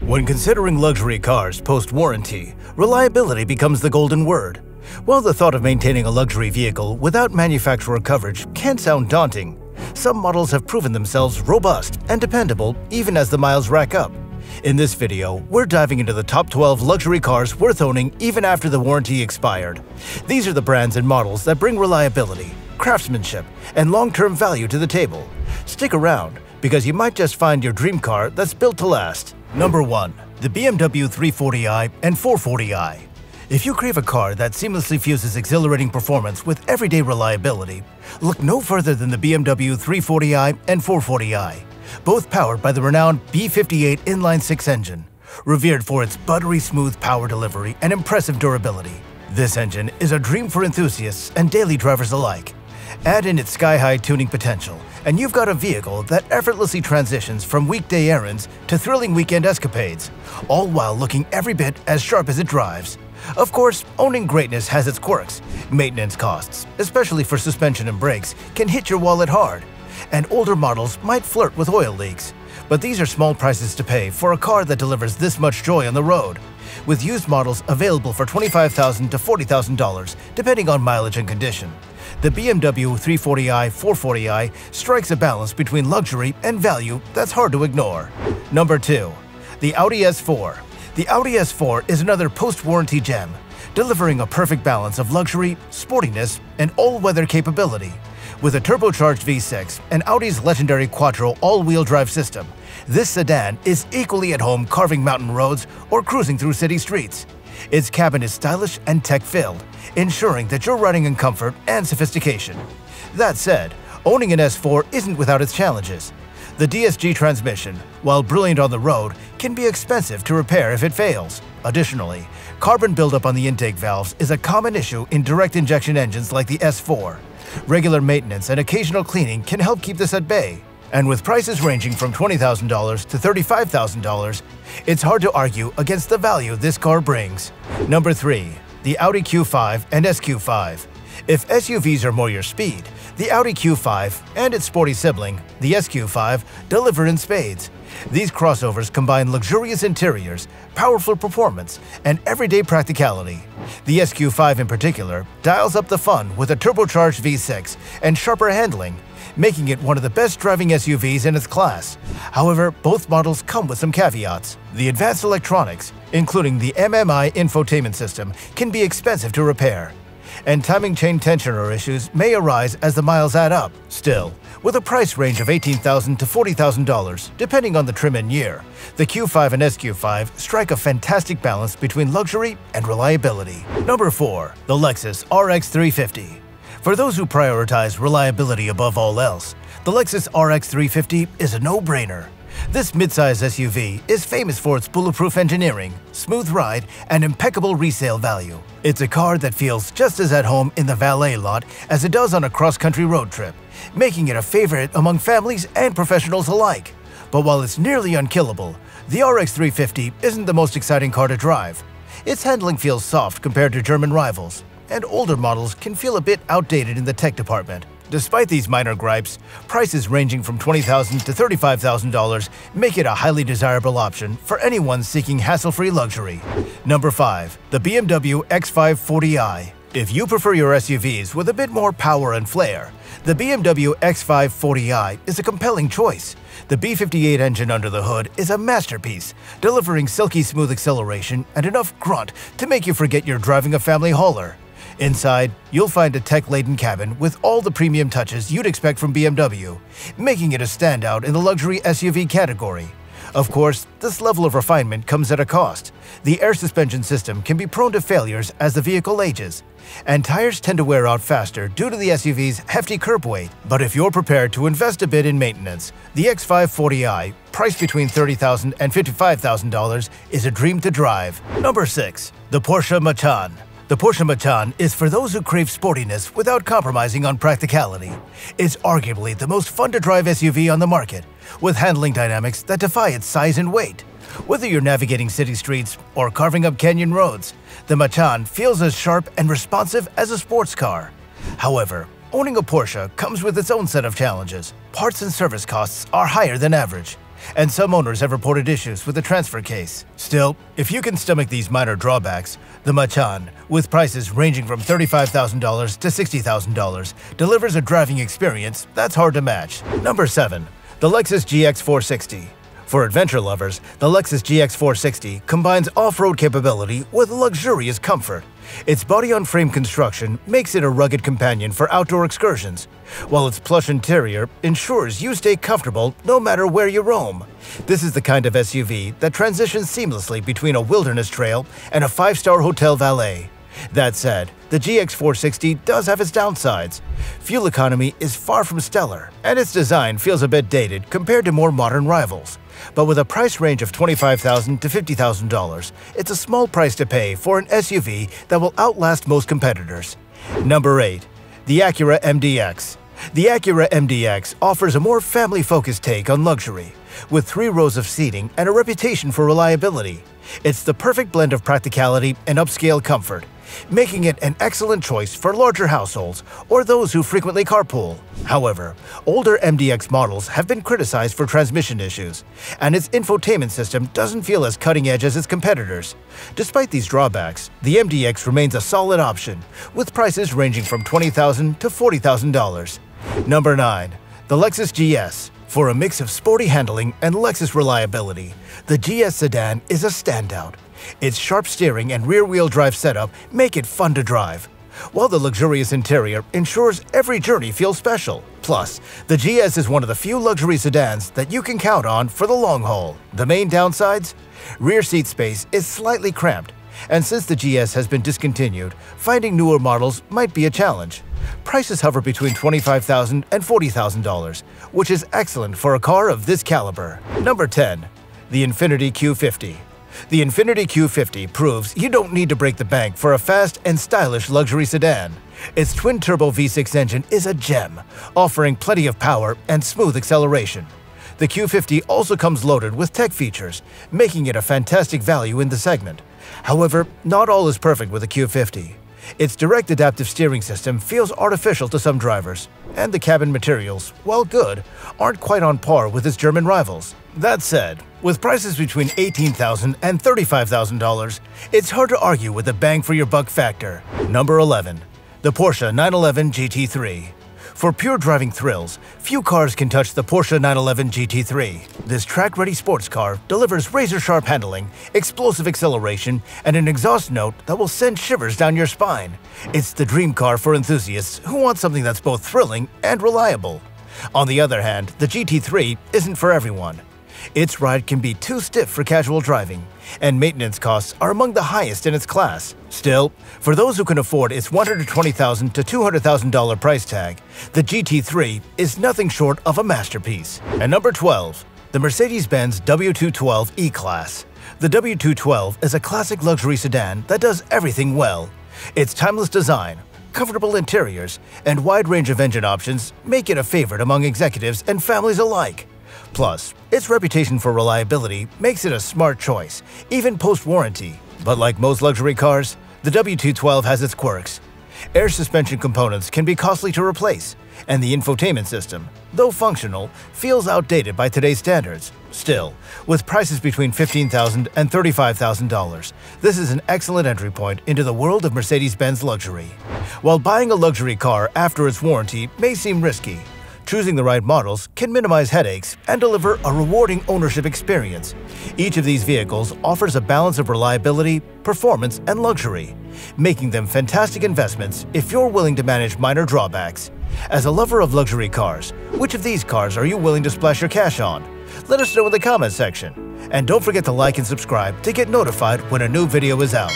When considering luxury cars post-warranty, reliability becomes the golden word. While the thought of maintaining a luxury vehicle without manufacturer coverage can sound daunting, some models have proven themselves robust and dependable even as the miles rack up. In this video, we're diving into the top 12 luxury cars worth owning even after the warranty expired. These are the brands and models that bring reliability, craftsmanship, and long-term value to the table. Stick around, because you might just find your dream car that's built to last. Number 1. The BMW 340i and 440i. If you crave a car that seamlessly fuses exhilarating performance with everyday reliability, look no further than the BMW 340i and 440i, both powered by the renowned B58 inline-six engine, revered for its buttery smooth power delivery and impressive durability. This engine is a dream for enthusiasts and daily drivers alike. Add in its sky-high tuning potential, and you've got a vehicle that effortlessly transitions from weekday errands to thrilling weekend escapades, all while looking every bit as sharp as it drives. Of course, owning greatness has its quirks. Maintenance costs, especially for suspension and brakes, can hit your wallet hard, and older models might flirt with oil leaks. But these are small prices to pay for a car that delivers this much joy on the road, with used models available for 25,000 to $40,000, depending on mileage and condition the BMW 340i 440i strikes a balance between luxury and value that's hard to ignore. Number 2. The Audi S4 The Audi S4 is another post-warranty gem, delivering a perfect balance of luxury, sportiness, and all-weather capability. With a turbocharged V6 and Audi's legendary Quattro all-wheel drive system, this sedan is equally at home carving mountain roads or cruising through city streets. Its cabin is stylish and tech-filled, ensuring that you're riding in comfort and sophistication. That said, owning an S4 isn't without its challenges. The DSG transmission, while brilliant on the road, can be expensive to repair if it fails. Additionally, carbon buildup on the intake valves is a common issue in direct injection engines like the S4. Regular maintenance and occasional cleaning can help keep this at bay. And with prices ranging from $20,000 to $35,000, it's hard to argue against the value this car brings. Number 3. The Audi Q5 and SQ5 If SUVs are more your speed, the Audi Q5 and its sporty sibling, the SQ5, deliver in spades. These crossovers combine luxurious interiors, powerful performance, and everyday practicality. The SQ5 in particular dials up the fun with a turbocharged V6 and sharper handling, making it one of the best driving SUVs in its class. However, both models come with some caveats. The advanced electronics, including the MMI infotainment system, can be expensive to repair. And timing chain tensioner issues may arise as the miles add up. Still, with a price range of 18,000 to $40,000, depending on the trim and year, the Q5 and SQ5 strike a fantastic balance between luxury and reliability. Number 4. The Lexus RX 350 for those who prioritize reliability above all else, the Lexus RX 350 is a no-brainer. This midsize SUV is famous for its bulletproof engineering, smooth ride, and impeccable resale value. It's a car that feels just as at home in the valet lot as it does on a cross-country road trip, making it a favorite among families and professionals alike. But while it's nearly unkillable, the RX 350 isn't the most exciting car to drive. Its handling feels soft compared to German rivals, and older models can feel a bit outdated in the tech department. Despite these minor gripes, prices ranging from $20,000 to $35,000 make it a highly desirable option for anyone seeking hassle-free luxury. Number 5. The BMW X540i If you prefer your SUVs with a bit more power and flair, the BMW X540i is a compelling choice. The B58 engine under the hood is a masterpiece, delivering silky smooth acceleration and enough grunt to make you forget you're driving a family hauler. Inside, you'll find a tech-laden cabin with all the premium touches you'd expect from BMW, making it a standout in the luxury SUV category. Of course, this level of refinement comes at a cost. The air suspension system can be prone to failures as the vehicle ages, and tires tend to wear out faster due to the SUV's hefty curb weight. But if you're prepared to invest a bit in maintenance, the X540i, priced between $30,000 and $55,000, is a dream to drive. Number 6. The Porsche Macan the Porsche Macan is for those who crave sportiness without compromising on practicality. It's arguably the most fun to drive SUV on the market, with handling dynamics that defy its size and weight. Whether you're navigating city streets or carving up canyon roads, the Macan feels as sharp and responsive as a sports car. However, owning a Porsche comes with its own set of challenges. Parts and service costs are higher than average, and some owners have reported issues with the transfer case. Still, if you can stomach these minor drawbacks, the Macan, with prices ranging from $35,000 to $60,000, delivers a driving experience that's hard to match. Number 7. The Lexus GX 460 for adventure lovers, the Lexus GX 460 combines off-road capability with luxurious comfort. Its body-on-frame construction makes it a rugged companion for outdoor excursions, while its plush interior ensures you stay comfortable no matter where you roam. This is the kind of SUV that transitions seamlessly between a wilderness trail and a five-star hotel valet. That said, the GX460 does have its downsides. Fuel economy is far from stellar, and its design feels a bit dated compared to more modern rivals. But with a price range of $25,000 to $50,000, it's a small price to pay for an SUV that will outlast most competitors. Number 8. The Acura MDX The Acura MDX offers a more family-focused take on luxury, with three rows of seating and a reputation for reliability. It's the perfect blend of practicality and upscale comfort, making it an excellent choice for larger households or those who frequently carpool. However, older MDX models have been criticized for transmission issues, and its infotainment system doesn't feel as cutting edge as its competitors. Despite these drawbacks, the MDX remains a solid option, with prices ranging from 20,000 to $40,000. Number 9. The Lexus GS for a mix of sporty handling and Lexus reliability, the GS sedan is a standout. Its sharp steering and rear-wheel drive setup make it fun to drive, while the luxurious interior ensures every journey feels special. Plus, the GS is one of the few luxury sedans that you can count on for the long haul. The main downsides? Rear seat space is slightly cramped, and since the GS has been discontinued, finding newer models might be a challenge. Prices hover between $25,000 and $40,000, which is excellent for a car of this caliber. Number 10. The Infiniti Q50 the Infiniti Q50 proves you don't need to break the bank for a fast and stylish luxury sedan. Its twin-turbo V6 engine is a gem, offering plenty of power and smooth acceleration. The Q50 also comes loaded with tech features, making it a fantastic value in the segment. However, not all is perfect with the Q50. Its direct adaptive steering system feels artificial to some drivers, and the cabin materials, while good, aren't quite on par with its German rivals. That said, with prices between $18,000 and $35,000, it's hard to argue with the bang for your buck factor. Number 11. The Porsche 911 GT3 for pure driving thrills, few cars can touch the Porsche 911 GT3. This track-ready sports car delivers razor-sharp handling, explosive acceleration, and an exhaust note that will send shivers down your spine. It's the dream car for enthusiasts who want something that's both thrilling and reliable. On the other hand, the GT3 isn't for everyone. Its ride can be too stiff for casual driving, and maintenance costs are among the highest in its class. Still, for those who can afford its $120,000 to $200,000 price tag, the GT3 is nothing short of a masterpiece. And number 12, the Mercedes-Benz W212 E-Class. The W212 is a classic luxury sedan that does everything well. Its timeless design, comfortable interiors, and wide range of engine options make it a favorite among executives and families alike. Plus, its reputation for reliability makes it a smart choice, even post-warranty. But like most luxury cars, the W212 has its quirks. Air suspension components can be costly to replace, and the infotainment system, though functional, feels outdated by today's standards. Still, with prices between $15,000 and $35,000, this is an excellent entry point into the world of Mercedes-Benz luxury. While buying a luxury car after its warranty may seem risky, Choosing the right models can minimize headaches and deliver a rewarding ownership experience. Each of these vehicles offers a balance of reliability, performance, and luxury, making them fantastic investments if you're willing to manage minor drawbacks. As a lover of luxury cars, which of these cars are you willing to splash your cash on? Let us know in the comments section. And don't forget to like and subscribe to get notified when a new video is out.